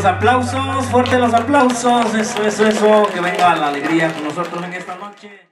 los aplausos, fuerte los aplausos. Eso, eso, eso. Que venga la alegría con nosotros en esta noche.